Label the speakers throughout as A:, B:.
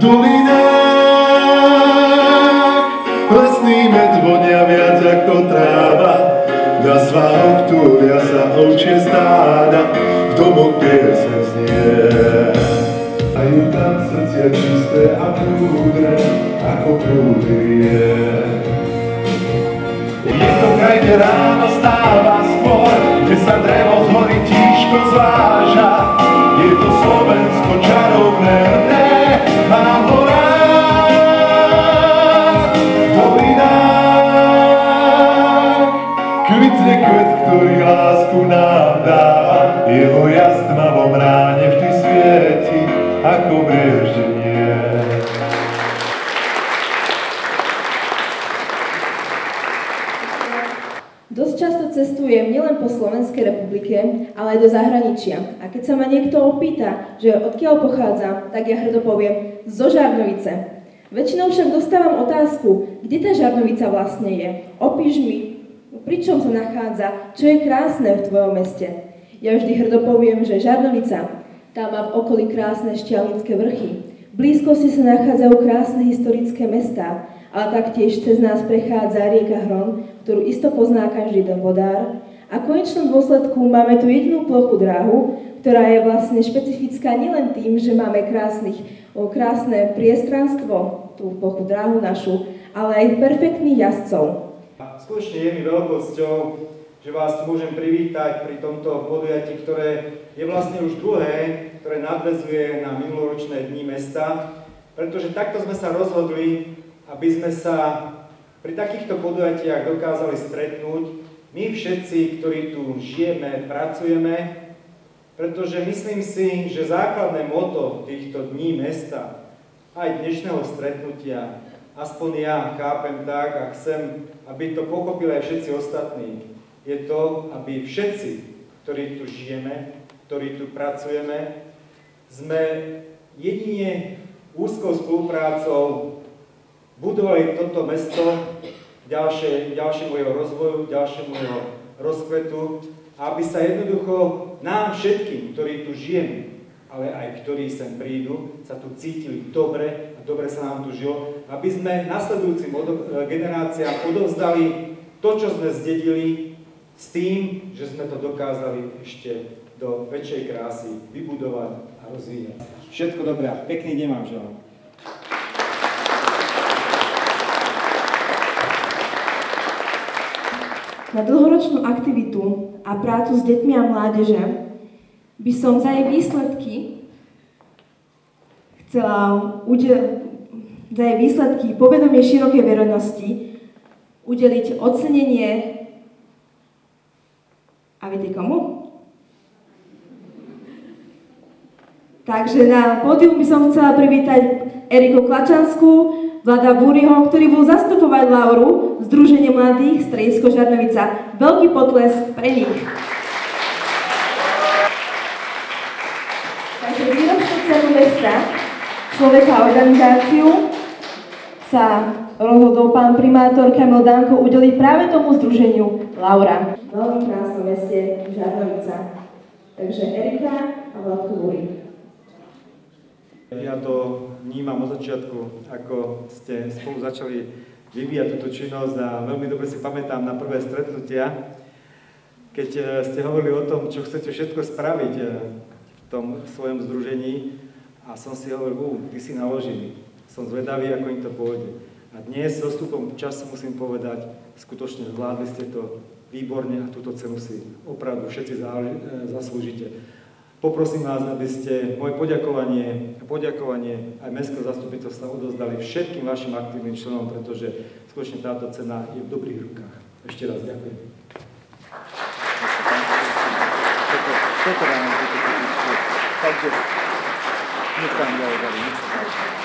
A: dolinách lesný med vonia viac ako tráva. Na svahok túria sa ovčie stáda v domoch piesen znie. Majú tam srdcia čisté a prúdre ako prúdy riek je to kraj, ráno stáva skôr, kde sa drevo z hory tížko zváža. Je to Slovensko čarovné, kvitne kvet, ktorý lásku nám dáva. Jeho jas tmavom ráne vždy svieti, ako brieždenie.
B: Dosť často cestujem nielen po Slovenskej republike, ale aj do zahraničia. A keď sa ma niekto opýta, že odkiaľ pochádzam, tak ja hrdo poviem zo Žarnovice. Väčšinou však dostávam otázku, kde tá Žarnovica vlastne je. Opíš mi, pri čom sa nachádza, čo je krásne v tvojom meste. Ja vždy hrdo poviem, že Žarnovica, tá má v okolí krásne šťavnické vrchy. V blízkosti sa nachádzajú krásne historické mestá, ale taktiež cez nás prechádza rieka Hron, ktorú isto pozná každý ten vodár. A v konečnom dôsledku máme tu jedinú plochu dráhu, ktorá je vlastne špecifická nielen tým, že máme krásnych, krásne priestranstvo, tú plochu dráhu našu, ale aj perfektných jazdcov.
C: Skutočne je mi veľkosťou, že vás môžem privítať pri tomto podujatí, ktoré je vlastne už druhé, ktoré nadvezuje na minuloročné dni mesta, pretože takto sme sa rozhodli, aby sme sa pri takýchto podujatiach dokázali stretnúť, my všetci, ktorí tu žijeme, pracujeme, pretože myslím si, že základné moto týchto dní mesta, aj dnešného stretnutia, aspoň ja chápem tak a chcem, aby to pochopili aj všetci ostatní, je to, aby všetci, ktorí tu žijeme, ktorí tu pracujeme, sme jedine úzkou spoluprácou budovali toto mesto ďalšie, ďalšiemu jeho rozvoju, ďalšiemu jeho rozkvetu, aby sa jednoducho nám všetkým, ktorí tu žijeme, ale aj ktorí sem prídu, sa tu cítili dobre a dobre sa nám tu žilo, aby sme nasledujúcim generáciám odovzdali to, čo sme zdedili, s tým, že sme to dokázali ešte do väčšej krásy vybudovať a rozvíjať. Všetko dobré a pekný deň vám želám.
B: Na dlhoročnú aktivitu a prácu s deťmi a mládeže by som za jej výsledky chcela udel- za jej výsledky povedomie širokej verejnosti udeliť ocenenie a viete komu? Takže na pódium by som chcela privítať Eriku Klačanskú, Vlada Búriho, ktorý bol zastupovať Lauru, Združenie mladých, Stredisko Žarnovica. Veľký potles pre nich. Takže výročnú cenu mesta, človeka a organizáciu sa rozhodol pán primátor Kamil Danko udeliť práve tomu združeniu Laura. Veľmi krásnom meste Žarnovica. Takže Erika a Vladko Búri.
C: Ja to vnímam od začiatku, ako ste spolu začali vyvíjať túto činnosť a veľmi dobre si pamätám na prvé stretnutia, keď eh, ste hovorili o tom, čo chcete všetko spraviť eh, v tom svojom združení a som si hovoril, ú, ty si naložili, som zvedavý, ako im to pôjde. A dnes s dostupom času musím povedať, skutočne zvládli ste to výborne a túto cenu si opravdu všetci eh, zaslúžite. Poprosím vás, aby ste moje poďakovanie, poďakovanie aj Mestského zastupiteľstva odozdali všetkým vašim aktívnym členom, pretože skutočne táto cena je v dobrých rukách. Ešte raz ďakujem.
D: Takže, nech sa vám ďalej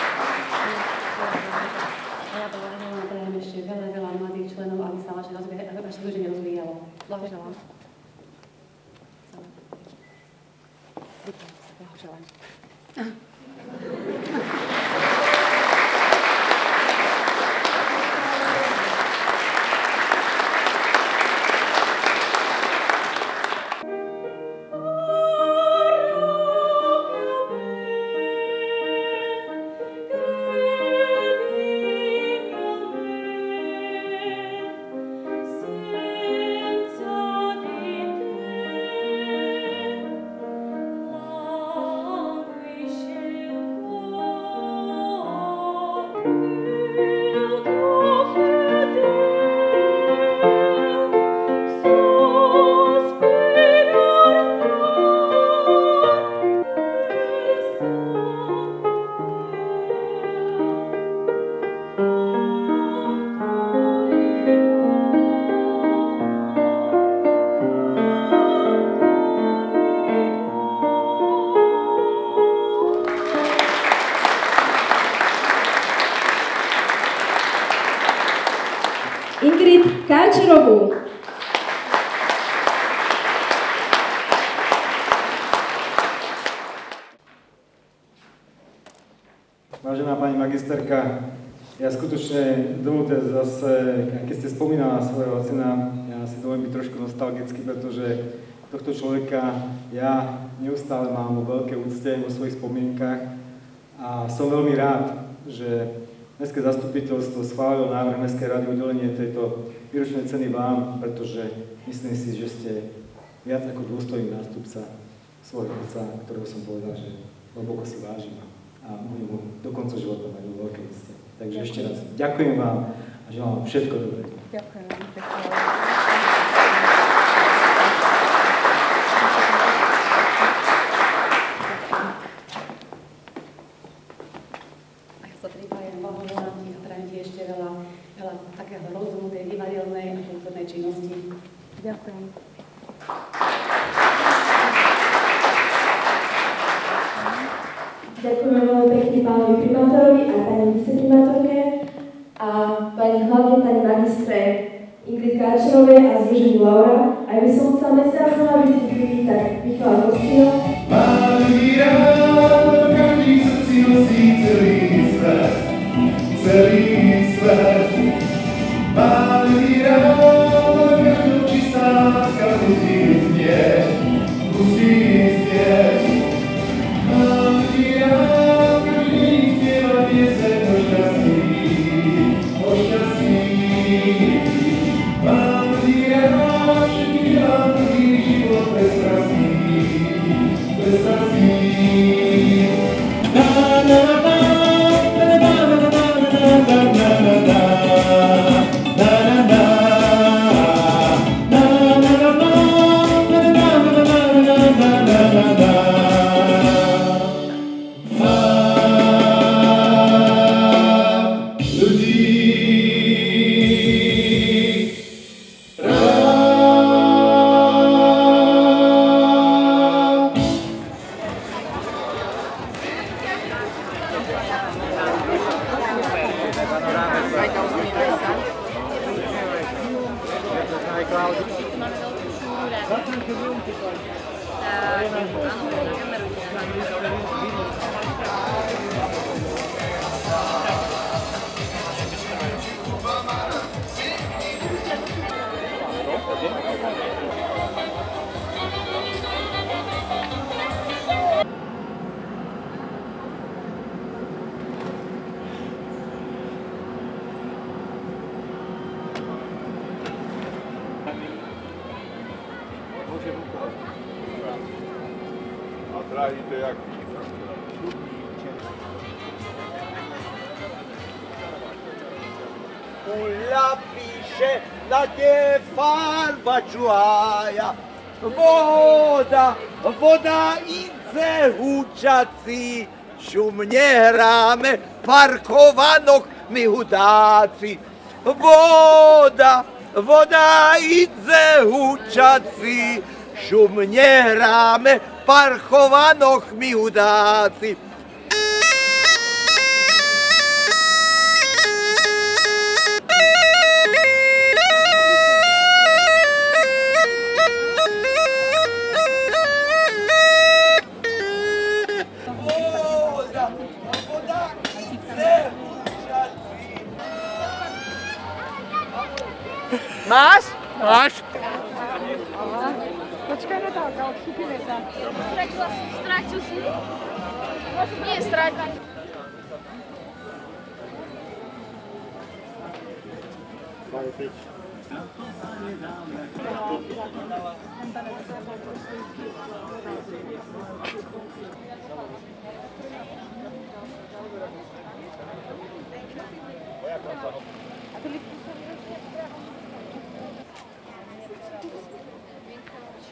A: Káčerovú.
C: Vážená pani magisterka, ja skutočne dovolte zase, keď ste spomínala svojho syna, ja si dovolím byť trošku nostalgický, pretože tohto človeka ja neustále mám veľké úcte vo svojich spomienkach a som veľmi rád, že Mestské zastupiteľstvo schválilo návrh Mestskej rady udelenie tejto výročnej ceny vám, pretože myslím si, že ste viac ako dôstojný nástupca svojho otca, ktorého som povedal, že hlboko si vážim a budem ho do konca života mať vo veľkej. Takže ešte raz ďakujem vám a želám vám všetko dobré.
D: Ďakujem Ďakujem.
A: Ďakujeme veľmi pekne pánovi primátorovi a pani viceprimátorke
E: takie farba czułaja, woda, woda i cechuczacy. Ciumnie gramy, parkowanok my hudacy. Woda, woda i cechuczacy. Ciumnie gramy, parkowanok mi
D: hudacy. Mas, mas... Nije
F: strajka. Hvala peć. Ako li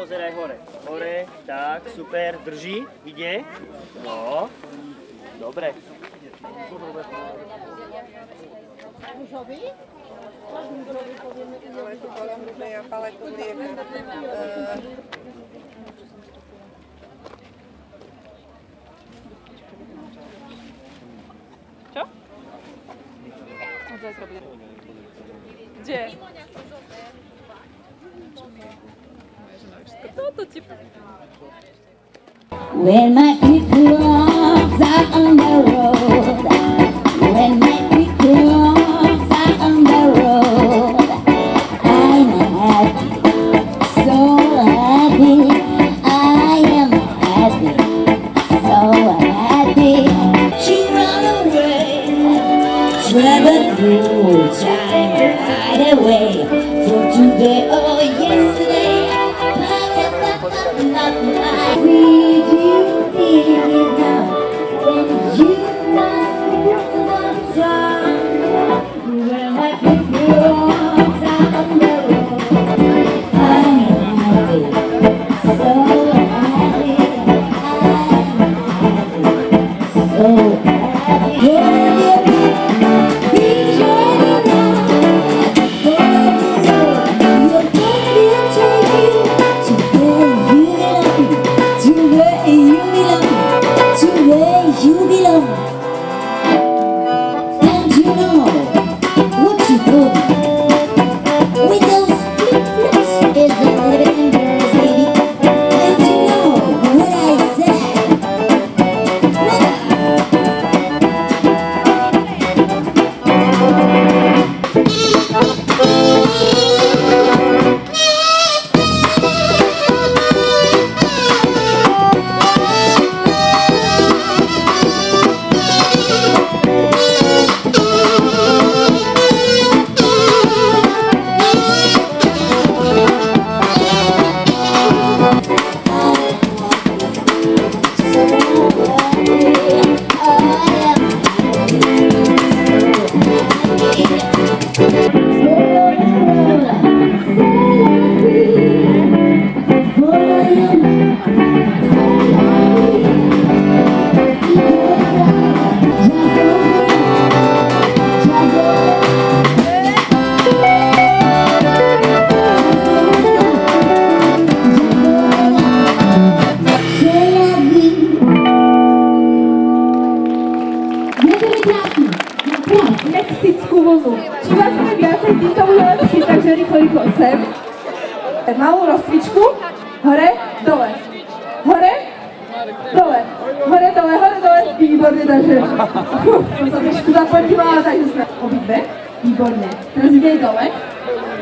G: pozeraj hore. Hore, tak, super, drží, ide. No, dobre.
E: Rúžový? Rúžový povieme. Ale tu bola rúžová paleta.
H: When my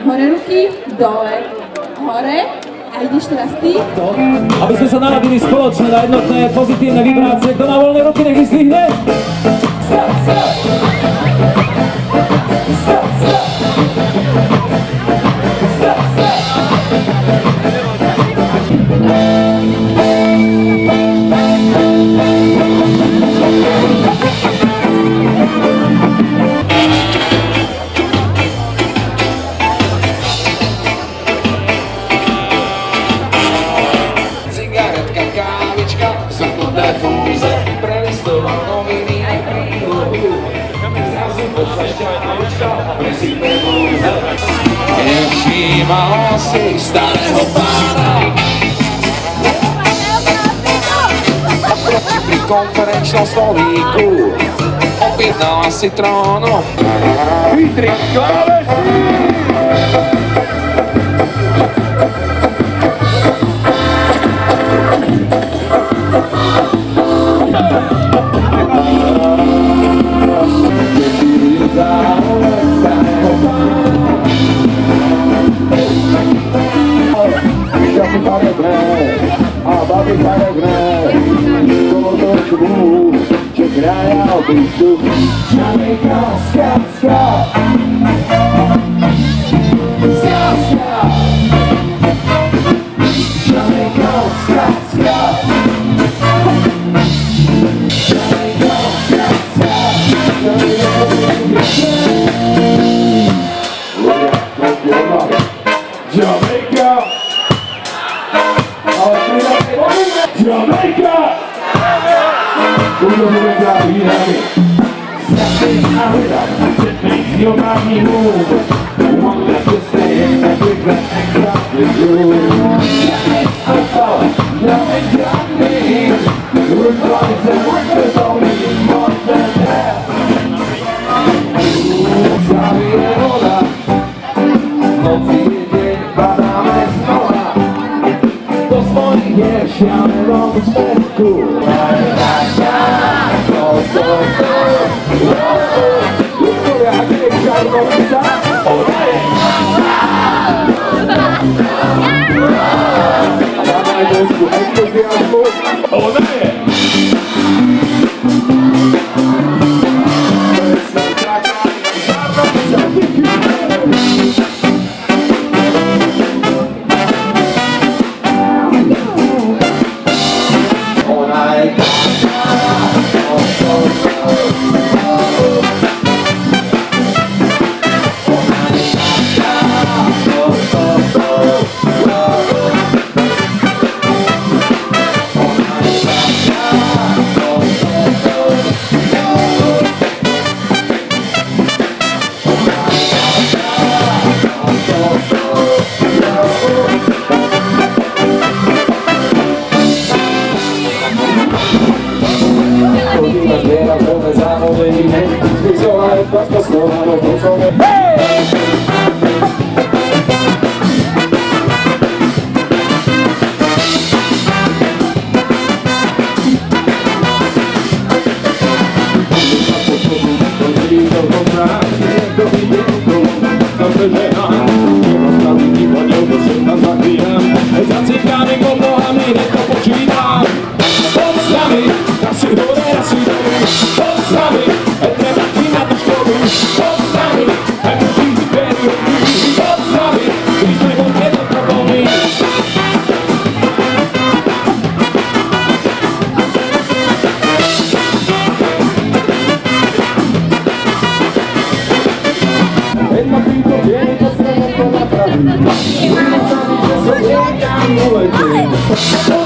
B: Hore ruky, dole, hore. A ideš teraz ty.
I: Aby sme sa naladili spoločne na jednotné pozitívne vibrácie. Kto má voľné ruky, nech ich zdvihne.
J: Stop, stop. Em cima você está derrubada Inconferente não
A: sou rico Opinão a citrono. E tricola Jamaica!
J: We're gonna drop it, you know what Your body move The one that you say That big that and drop the groove I'm sorry Now it got me We're going to work There's only more than half Sorry, hola Nocy, dzień, badamy snola Do swoich piersiach rąk z pesku To, to, to Wiktoria, Yeah. Ai.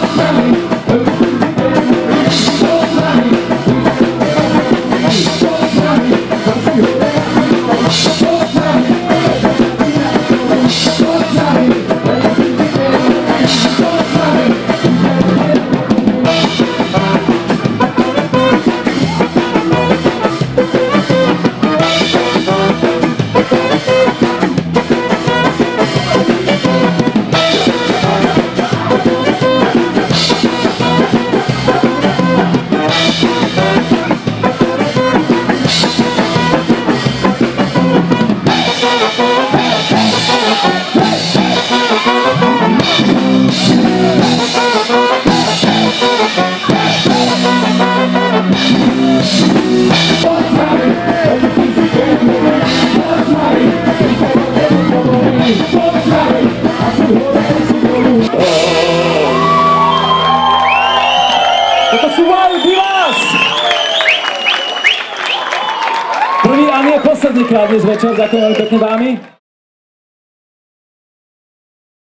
J: wieczór, dziękujemy pięknie Wami.